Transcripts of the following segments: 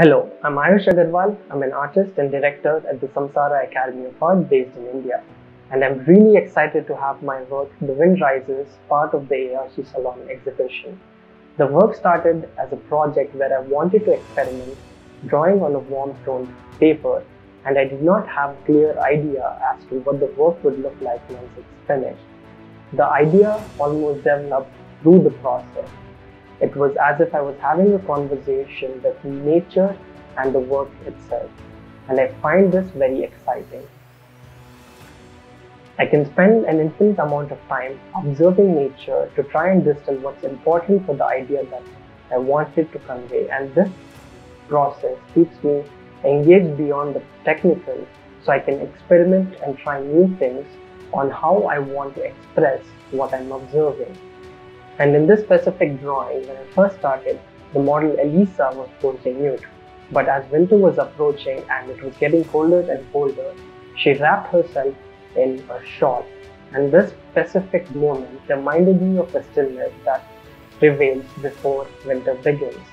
Hello, I'm Ayush Agarwal. I'm an artist and director at the Samsara Academy of Art based in India. And I'm really excited to have my work, The Wind Rises, part of the ARC Salon exhibition. The work started as a project where I wanted to experiment drawing on a warm toned paper and I did not have a clear idea as to what the work would look like once it's finished. The idea almost developed through the process. It was as if I was having a conversation with nature and the work itself. And I find this very exciting. I can spend an infinite amount of time observing nature to try and distill what's important for the idea that I wanted to convey. And this process keeps me engaged beyond the technical so I can experiment and try new things on how I want to express what I'm observing. And in this specific drawing, when I first started, the model Elisa was posing nude. But as winter was approaching and it was getting colder and colder, she wrapped herself in a shawl. And this specific moment reminded me of the stillness that prevails before winter begins.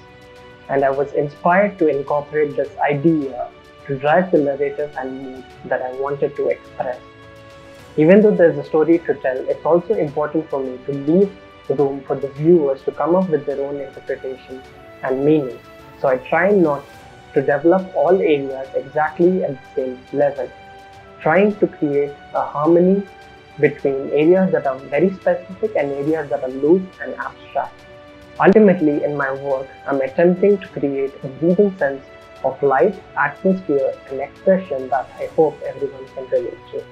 And I was inspired to incorporate this idea to drive the narrative and mood that I wanted to express. Even though there's a story to tell, it's also important for me to leave room for the viewers to come up with their own interpretation and meaning. So I try not to develop all areas exactly at the same level, trying to create a harmony between areas that are very specific and areas that are loose and abstract. Ultimately, in my work, I'm attempting to create a breathing sense of light, atmosphere, and expression that I hope everyone can relate to.